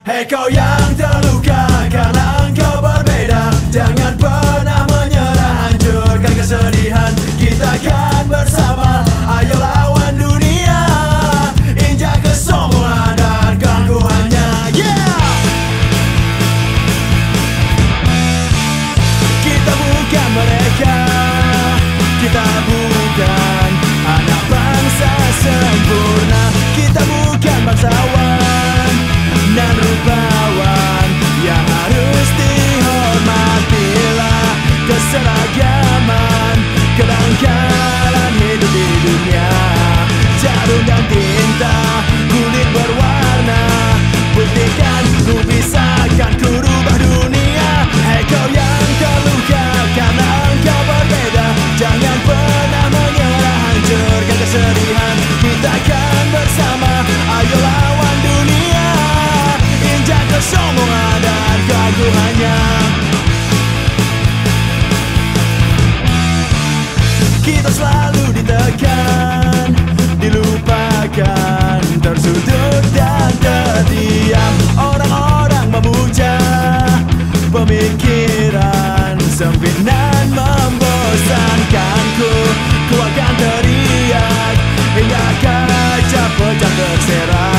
Ekor yang terluka kesedihan. Kita akan bersama Ayo lawan dunia. Injak kesombongan dan keagungannya Kita selalu ditekan. nunca.